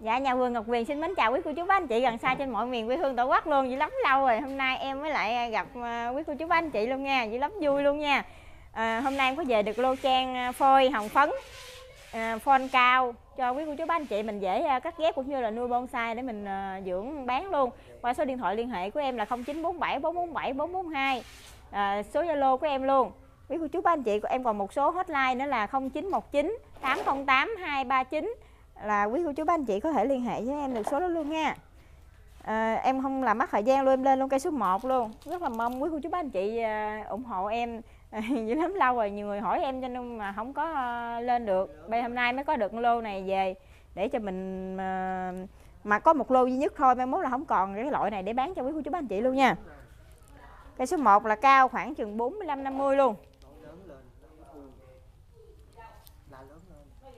Dạ nhà vườn Ngọc Quyền xin mến chào quý cô chú bác anh chị gần xa trên mọi miền quê hương tổ quốc luôn. Dữ lắm lâu rồi. Hôm nay em mới lại gặp ờ, quý cô chú bác anh chị luôn nha. Dữ lắm vui luôn nha. À, hôm nay em có về được lô trang ờ, phôi hồng phấn à, phone cao cho quý cô chú bác anh chị mình dễ cắt ghép cũng như là nuôi bonsai để mình dưỡng bán luôn. Qua số điện thoại liên hệ của em là 0947 447 442. À, số Zalo của em luôn. Quý cô chú bác anh chị của em còn một số hotline nữa là 0919 808 239 là quý cô chú bác anh chị có thể liên hệ với em được số đó luôn nha. À, em không làm mất thời gian luôn em lên luôn cây số 1 luôn. Rất là mong quý cô chú bác anh chị à, ủng hộ em. À, dữ lắm lâu rồi nhiều người hỏi em cho nên mà không có à, lên được. Bây hôm nay mới có được lô này về để cho mình à, mà có một lô duy nhất thôi mai mốt là không còn cái loại này để bán cho quý cô chú bác anh chị luôn nha. Cây số 1 là cao khoảng chừng 45 50 luôn lớn lên nó thu la lớn lên Hoành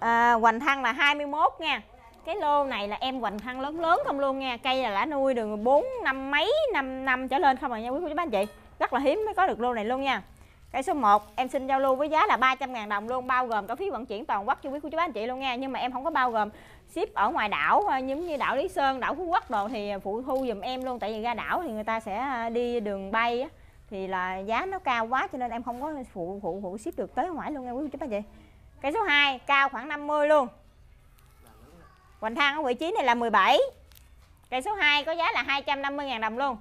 à, hoành thăng là 21 nha. Cái lô này là em hoành thăng lớn lớn không luôn nha. Cây là đã nuôi được 4 năm mấy năm năm trở lên không rồi nha. Quý cô chú bác anh chị rất là hiếm mới có được lô này luôn nha. Cây số 1 em xin giao lưu với giá là 300 ngàn đồng luôn bao gồm cả phí vận chuyển toàn quốc cho quý cô chú bác anh chị luôn nha. Nhưng mà em không có bao gồm ship ở ngoài đảo ờ, giống như đảo Lý Sơn đảo Phú Quốc đồ thì phụ thu dùm em luôn. Tại vì ra đảo thì người ta sẽ ờ, đi đường bay á thì là giá nó cao quá cho nên em không có phụ phụ phụ ship được tới ngoài luôn nha quý cô chú bác anh chị. Cái số 2 cao khoảng 50 luôn. Hoành thang ở vị trí này là 17 Cây số 2 có giá là 250.000 đồng luôn.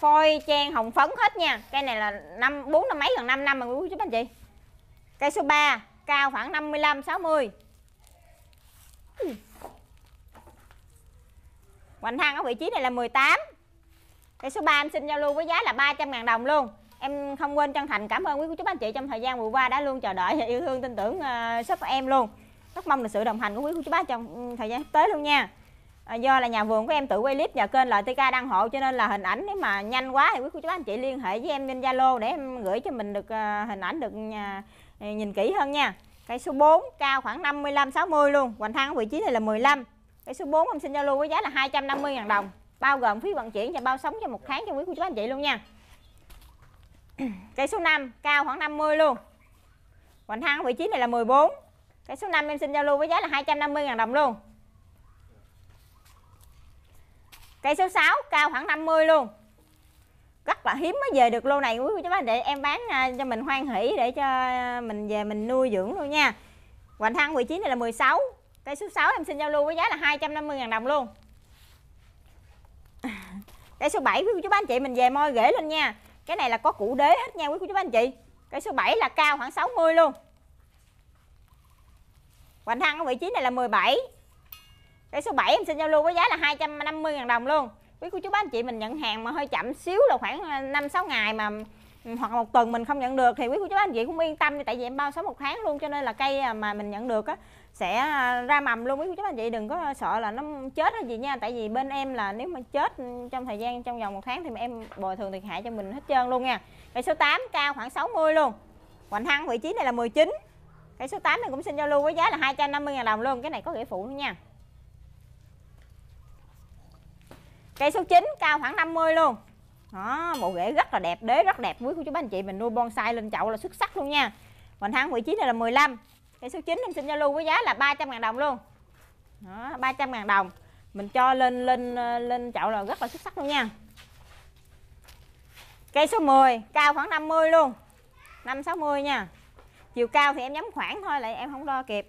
Phôi trang hồng phấn hết nha. Cây này là năm, bốn năm mấy gần 5 năm mà quý chú anh chị. Cây số 3 cao khoảng 55 60 Hoành thang ở vị trí này là 18 Cây số 3 em xin giao lưu với giá là 300.000 đồng luôn. Em không quên chân thành cảm ơn quý cô chú bác anh chị trong thời gian vừa qua đã luôn chờ đợi và yêu thương tin tưởng ờ, uh, shop em luôn. Rất mong là sự đồng hành của quý cô chú bác trong ừ, thời gian tới luôn nha. À, do là nhà vườn của em tự quay clip và kênh LTK đăng hộ cho nên là hình ảnh nếu mà nhanh quá thì quý cô chú bác anh chị liên hệ với em trên Zalo để em gửi cho mình được uh, hình ảnh được nhà, nhìn kỹ hơn nha. Cây số 4 cao khoảng 55 60 luôn hoành thang vị trí này là 15 cây số 4 em xin zalo với giá là 250 000 đồng bao gồm phí vận chuyển và bao sống cho một tháng cho quý cô chú bác anh chị luôn nha cây số 5 cao khoảng 50 luôn. Hoành thang vị trí này là 14 cây số 5 em xin giao lưu với giá là 250.000 đồng luôn. Cây số 6 cao khoảng 50 luôn. Rất là hiếm mới về được lô này. Quý vị chú bác, để em bán à, cho mình hoan hỷ để cho mình về mình nuôi dưỡng luôn nha. Hoành thang vị trí này là 16 cây số 6 em xin giao lưu với giá là 250.000 đồng luôn. Cây số 7 quý cô chú bác, anh chị mình về môi ghế lên nha cái này là có củ đế hết nha, quý cô chú, anh chị. Cây số 7 là cao khoảng 60 luôn. Hoành thăng ở vị trí này là 17 Cây số 7 em xin giao lưu với giá là 250.000 đồng luôn. Quý cô chú bác anh chị mình nhận hàng mà hơi chậm xíu là khoảng à, 5-6 ngày mà hoặc một tuần mình không nhận được thì quý cô chú anh chị cũng yên tâm tại vì em bao sống một tháng luôn, cho nên là cây à, mà mình nhận được á, sẽ à, ra mầm luôn. Quý cô chú anh chị đừng có sợ là nó chết hay gì nha, tại vì bên em là nếu mà chết trong thời gian, trong vòng một tháng thì em bồi thường thiệt hại cho mình hết trơn luôn nha. Cây số 8 cao khoảng 60 luôn. Hoành thăng, vị trí này là 19 Cây số 8 này cũng xin giao lưu với giá là 250 000 đồng luôn, Cái này có nghĩa phụ nữa nha. Cây số 9 cao khoảng 50 luôn đó, bộ rễ rất là đẹp, đế rất đẹp quý cô chú bác anh chị mình nuôi bonsai lên chậu là xuất sắc luôn nha. Hoành thang vị trí này là 15. Cây số 9 em xin giao lưu với giá là 300 000 đồng luôn. Đó, 300 000 đồng. Mình cho lên lên lên chậu là rất là xuất sắc luôn nha. Cây số 10 cao khoảng 50 luôn. 560 nha chiều cao thì em nhắm khoảng thôi lại em không đo kịp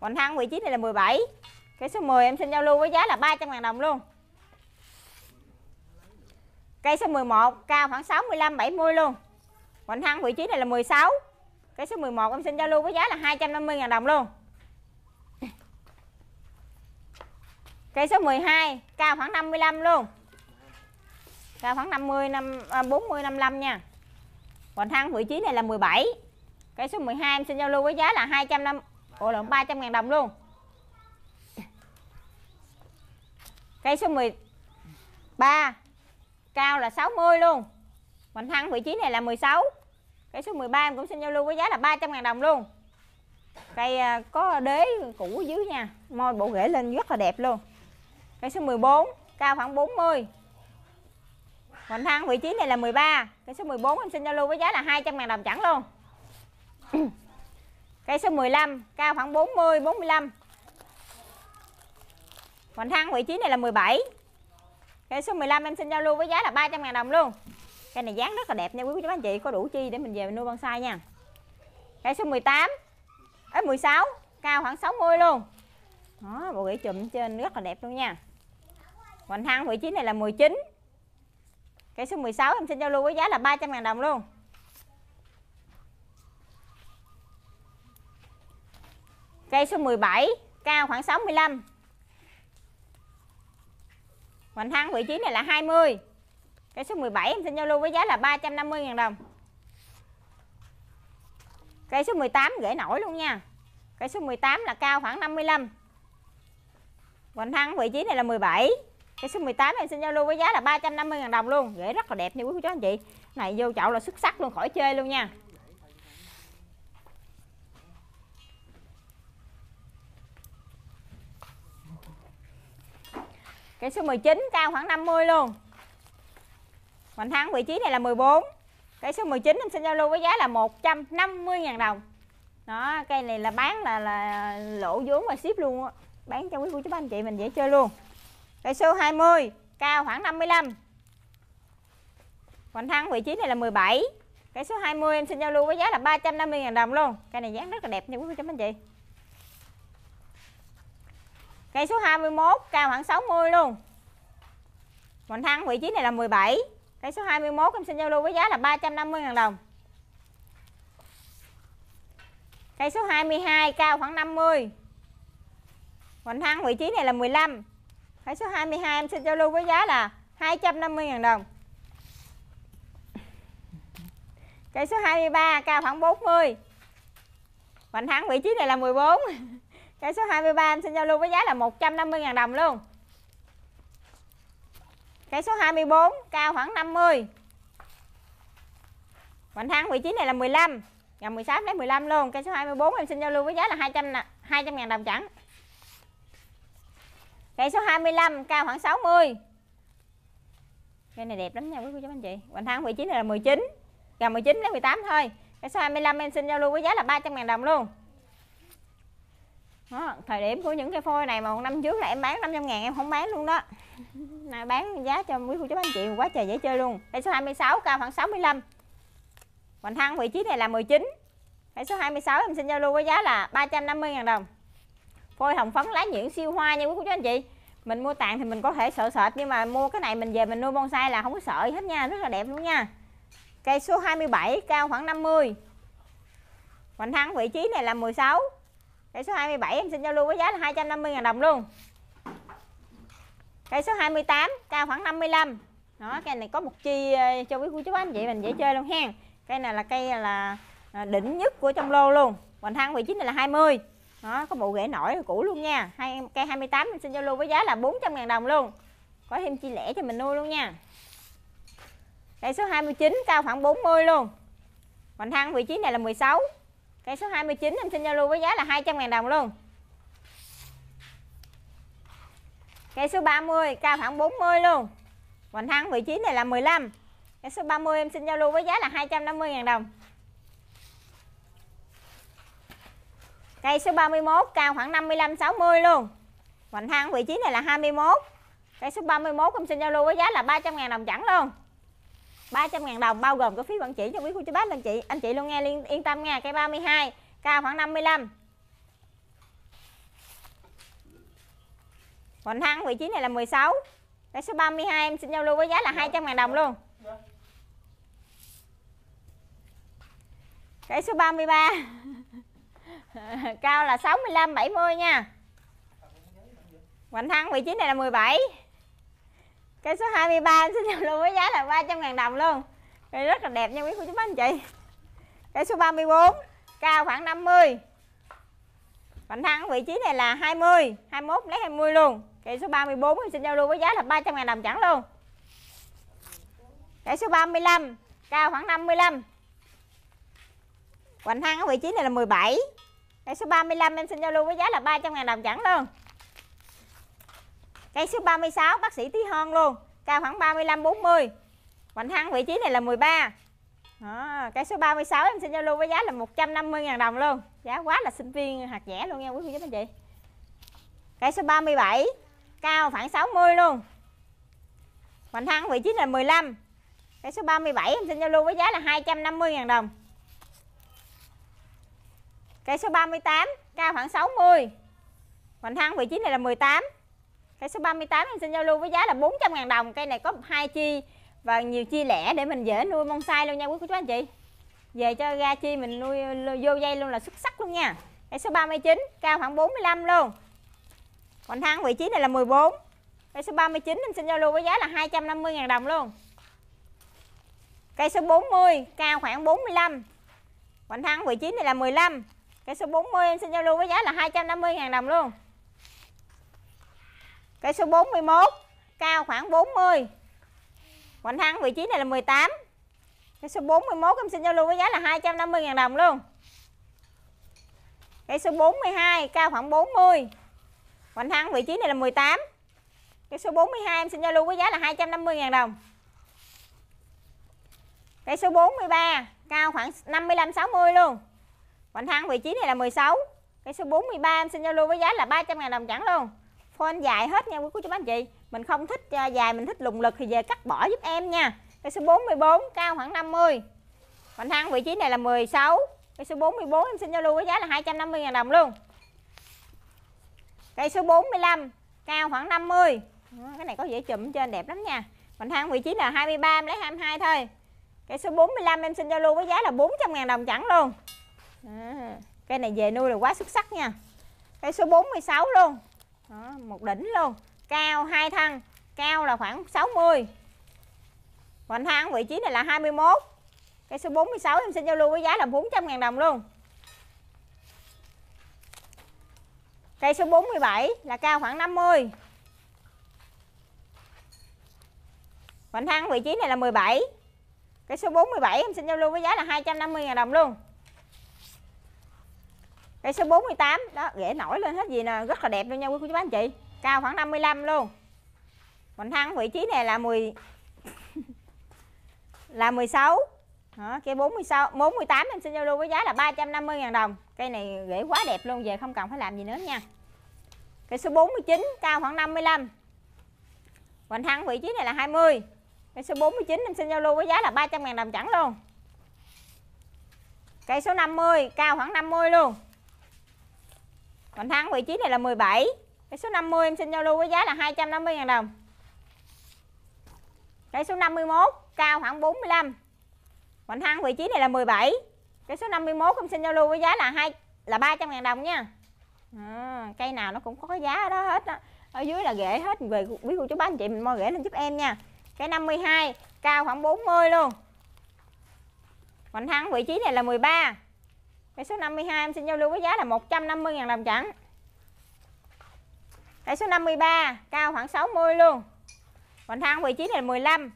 còn thang vị trí này là 17 cây số 10 em xin giao lưu với giá là 300 ngàn đồng luôn cây số 11 cao khoảng 65 70 luôn. Hoành thăng, vị trí này là 16 cây số 11 em xin giao lưu với giá là 250 000 đồng luôn. Cây số 12 cao khoảng 55 luôn. Cao khoảng 50 5 40 55 nha. Hoành thăng, vị trí này là 17 Cây số 12 em xin giao lưu với giá là 250 Ủa lộn 300 000 đồng luôn. Cây số 13 Cao là 60 luôn. Hoành thăng vị trí này là 16 Cây số 13 em cũng xin giao lưu với giá là 300 ngàn đồng luôn. Cây à, có đế cũ dưới nha. Môi bộ rễ lên rất là đẹp luôn. Cây số 14 Cao khoảng 40 Hoành thăng vị trí này là 13 Cây số 14 em xin giao lưu với giá là 200 ngàn đồng chẳng luôn. Cây số 15 cao khoảng 40 45. Hoành thăng vị trí này là 17. Cây số 15 em xin giao lưu với giá là 300 000 đồng luôn. Cây này dáng rất là đẹp nha quý chú anh chị, có đủ chi để mình về mình nuôi bonsai nha. Cây số 18. Ở 16, cao khoảng 60 luôn. Đó, bộ rễ chùm trên rất là đẹp luôn nha. Hoành thăng vị trí này là 19. Cây số 16 em xin giao lưu với giá là 300 000 đồng luôn. Cây số 17 cao khoảng 65. Hoành thăng vị trí này là 20. Cái số 17 em xin giao lưu với giá là 350 000 đồng. Cây số 18 rễ nổi luôn nha. Cây số 18 là cao khoảng 55. Hoành thăng vị trí này là 17. Cây số 18 em xin giao lưu với giá là 350 000 đồng luôn. Rễ rất là đẹp nha quý cô chú anh chị. Này, vô chậu là xuất sắc luôn, khỏi chơi luôn nha. Cây số 19 cao khoảng 50 luôn. Hoành thắng vị trí này là 14. Cây số 19 em xin giao lưu với giá là 150 000 đồng. Đó, cây này là bán là là lỗ vốn và ship luôn á. Bán cho quý cô chú anh chị mình dễ chơi luôn. Cây số 20 cao khoảng 55. Hoành thắng vị trí này là 17. Cây số 20 em xin giao lưu với giá là 350 000 đồng luôn. Cây này dáng rất là đẹp nha quý cô chú anh chị. Cây số 21 cao khoảng 60 luôn. Hoành thăng vị trí này là 17. Cây số 21 em xin giao lưu với giá là 350 000 đồng. Cây số 22 cao khoảng 50. Hoành thăng vị trí này là 15. Cây số 22 em xin giao lưu với giá là 250 000 đồng. Cây số 23 cao khoảng 40. Hoành thăng vị trí này là 14. Cây số 23 em xin giao lưu với giá là 150.000 đồng luôn. Cây số 24 cao khoảng 50. Hoành thang vị trí này là 15. Gần 16 đến 15 luôn. Cây số 24 em xin giao lưu với giá là 200 200 000 đồng chẳng. Cây số 25 cao khoảng 60. Cây này đẹp lắm nha, quý cô chú anh chị. Hoành thang vị trí này là 19. Gần 19 đến 18 thôi. Cây số 25 em xin giao lưu với giá là 300 000 đồng luôn. Đó, thời điểm của những cây phôi này mà một năm trước là em bán 500 ngàn em không bán luôn đó. Này bán giá cho quý cô chú anh chị quá trời dễ chơi luôn. Cây số 26 cao khoảng 65 Hoành thăng vị trí này là 19 cây số 26 em xin giao lưu với giá là 350 ngàn đồng. Phôi hồng phấn lá nhuyễn siêu hoa nha quý cô chú anh chị. Mình mua tàn thì mình có thể sợ sệt nhưng mà mua cái này mình về mình nuôi bonsai là không có sợ hết nha rất là đẹp luôn nha. Cây số 27 cao khoảng 50 Hoành thăng vị trí này là 16 Cây số 27 em xin giao lưu với giá là 250 000 đồng luôn. Cây số 28 cao khoảng 55. Đó, cây này có một chi ờ, cho quý cô chú anh chị mình dễ chơi luôn hen. Cây này là cây ờ, là ờ, đỉnh nhất của trong lô luôn. Hoành thăng vị trí này là 20. Đó, có bộ rễ nổi cũ luôn nha. Hai cây 28 em xin giao lưu với giá là 400 000 đồng luôn. Có thêm chi lẻ cho mình nuôi luôn nha. Cây số 29 cao khoảng 40 luôn. Hoành thăng vị trí này là 16. Cây số 29 em xin giao lưu với giá là 200 000 đồng luôn. Cây số 30 cao khoảng 40 luôn. Hoành thăng vị trí này là 15. Cây số 30 em xin giao lưu với giá là 250 000 đồng. Cây số 31 cao khoảng 55 60 luôn. Hoành thăng vị trí này là 21. Cây số 31 em xin giao lưu với giá là 300 000 đồng chẳng luôn. 300 000 đồng bao gồm có phí vận chuyển cho quý cô chú bác anh chị. Anh chị luôn nghe yên, yên tâm nha cây 32 cao khoảng 55 Hoành thăng vị trí này là 16 Cái số 32 em xin giao lưu với giá là 200 000 đồng luôn. Cái số 33 Cao là 65 70 nha. Hoành thăng vị trí này là 17 Cây số 23 em xin giao lưu với giá là 300 ngàn đồng luôn. Cây rất là đẹp nha quý cô chú bác anh chị. Cây số 34 Cao khoảng 50 Bánh thăng vị trí này là 20 21 lấy 20 luôn. Cây số 34 em xin giao lưu với giá là 300 ngàn đồng chẳng luôn. Cây số 35 Cao khoảng 55 Hoành thăng ở vị trí này là 17 Cây số 35 em xin giao lưu với giá là 300 ngàn đồng chẳng luôn. Cây số 36 bác sĩ tí hon luôn. Cao khoảng 35 40 Hoành thăng vị trí này là 13 đó, cây số 36 em xin giao lưu với giá là 150.000 đồng luôn. Giá quá là sinh viên hạt rẻ luôn nha quý vị các anh chị. Cây số 37 cao khoảng 60 luôn. Hoành thăng vị trí là 15 cây số 37 em xin giao lưu với giá là 250.000 đồng. Cây số 38 cao khoảng 60 Hoành thăng vị trí này là 18 cây số 38 em xin giao lưu với giá là 400.000 đồng. Cây này có hai chi và nhiều chi lẻ để mình dễ nuôi bonsai luôn nha quý cô chú anh chị. Về cho ra chi mình nuôi vô dây luôn là xuất sắc luôn nha. Cây số 39 cao khoảng 45 luôn. Còn thang vị trí này là 14 cây số 39 em xin giao lưu với giá là 250.000 đồng luôn. Cây số 40 cao khoảng 45 còn thang vị trí này là 15 cây số 40 em xin giao lưu với giá là 250.000 đồng luôn cây số 41 cao khoảng 40 Hoành thăng vị trí này là 18 Cây số 41 em xin giao lưu với giá là 250.000 đồng luôn. Cây số 42 cao khoảng 40 Hoành thăng vị trí này là 18 Cây số 42 em xin giao lưu với giá là 250.000 đồng. Cây số 43 cao khoảng 55-60 luôn. Hoành thăng vị trí này là 16 Cây số 43 em xin giao lưu với giá là 300.000 đồng chẳng luôn. Phone dài hết nha quý cô chú bác anh chị. Mình không thích à, dài mình thích lùng lực thì về cắt bỏ giúp em nha. Cây số 44 cao khoảng 50 Hoành thăng vị trí này là 16 cây số 44 em xin giao lưu với giá là 250.000 đồng luôn. Cây số 45 cao khoảng 50 cái này có dễ chụm trên đẹp lắm nha. Hoành thăng vị trí là 23 em lấy 22 thôi. Cây số 45 em xin giao lưu với giá là 400.000 đồng chẳng luôn. À, cây này về nuôi là quá xuất sắc nha. Cây số 46 luôn. Đó, một đỉnh luôn. Cao hai thân cao là khoảng 60 hoành thang vị trí này là 21 cây số 46 em xin giao lưu với giá là 400.000 đồng luôn. Cây số 47 là cao khoảng 50 hoành thang vị trí này là 17 cây số 47 em xin giao lưu với giá là 250.000 đồng luôn cây số 48 đó rễ nổi lên hết gì nè rất là đẹp luôn nha quý cô chú bác anh chị. Cao khoảng 55 luôn. Mình thăng vị trí này là 10 là 16 đó, cây 46 48 em xin giao lưu với giá là 350 000 đồng. Cây này rễ quá đẹp luôn về không cần phải làm gì nữa nha. Cây số 49 cao khoảng 55 Hoành thăng vị trí này là 20 cây số 49 em xin giao lưu với giá là 300 000 đồng chẳng luôn. Cây số 50 cao khoảng 50 luôn. Hoành thắng vị trí này là 17 cái số 50 em xin giao lưu với giá là 250.000 đồng. Cái số 51 cao khoảng 45 Hoành thắng vị trí này là 17 Cái số 51 em xin giao lưu với giá là 2 là 300.000 đồng nha. À, Cây nào nó cũng có cái giá đó hết á. Ở dưới là ghế hết. Về quý cô chú bác anh chị mình mo ghế lên giúp em nha. Cái 52 cao khoảng 40 luôn. Hoành thắng vị trí này là 13 cái số 52 em xin giao lưu với giá là 150.000 đồng chẳng Cây số 53 cao khoảng 60 luôn. Hoành thang vị trí này là 15.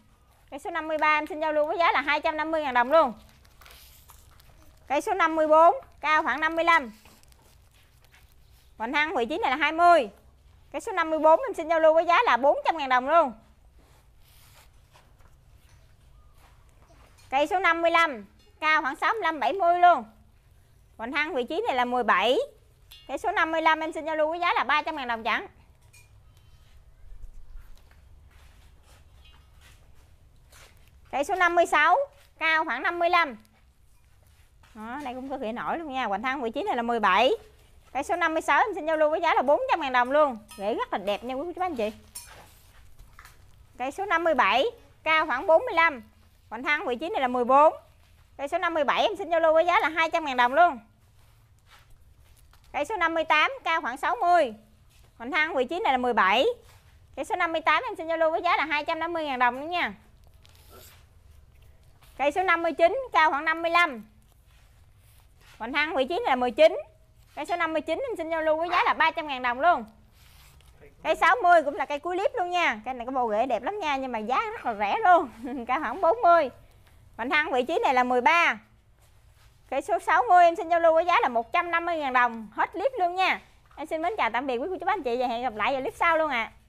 Cây số 53 em xin giao lưu với giá là 250 000 đồng luôn. Cây số 54 cao khoảng 55. Hoành thang vị trí này là 20. Cây số 54 em xin giao lưu với giá là 400 000 đồng luôn. Cây số 55 cao khoảng 65 70 luôn. Hoành thang vị trí này là 17. Cái số 55 em xin giao lưu với giá là 300 000 đồng chẳng. Cây số 56 cao khoảng 55 đó, đây cũng có rễ nổi luôn nha. Hoành thăng vị trí này là 17 Cây số 56 em xin giao lưu với giá là 400 ngàn đồng luôn. Rễ rất là đẹp nha quý chú anh chị. Cây số 57 cao khoảng 45 Hoành thăng vị trí này là 14 Cây số 57 em xin giao lưu với giá là 200 ngàn đồng luôn. Cây số 58 cao khoảng 60 Còn thang vị trí này là 17 Cây số 58 em xin giao lưu với giá là 250.000 đồng nữa nha. Cây số 59 cao khoảng 55 Còn thang vị trí này là 19 Cây số 59 em xin giao lưu với giá là 300.000 đồng luôn. Cây 60 cũng là cây cuối clip luôn nha. Cây này có bộ rễ đẹp lắm nha, Nhưng mà giá rất là rẻ luôn. Cao khoảng 40 Còn thang vị trí này là 13 Cây số 60 em xin giao lưu với giá là 150.000 đồng Hết clip luôn nha Em xin mến chào tạm biệt quý cô chú bác anh chị Và hẹn gặp lại vào clip sau luôn ạ à.